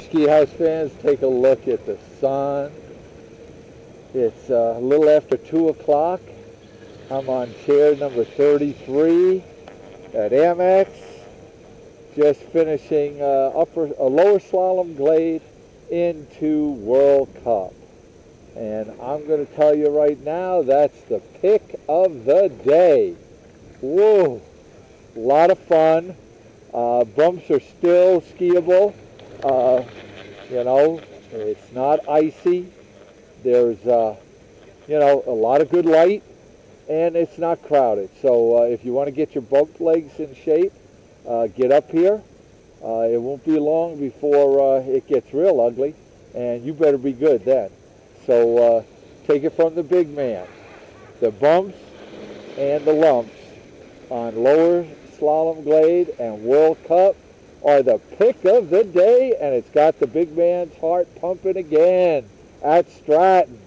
Ski Haus fans, take a look at the sun. It's uh, a little after 2 o'clock. I'm on chair number 33 at Amex, just finishing uh, upper, a lower slalom glade into World Cup. And I'm going to tell you right now, that's the pick of the day. Whoa, a lot of fun. Uh, bumps are still skiable. Uh, you know, it's not icy. There's, uh, you know, a lot of good light, and it's not crowded. So uh, if you want to get your bump legs in shape, uh, get up here. Uh, it won't be long before uh, it gets real ugly, and you better be good then. So take it from the big man. The bumps and the lumps on lower slalom glade and World Cup are the pick of the day, and it's got the big man's heart pumping again at Stratton.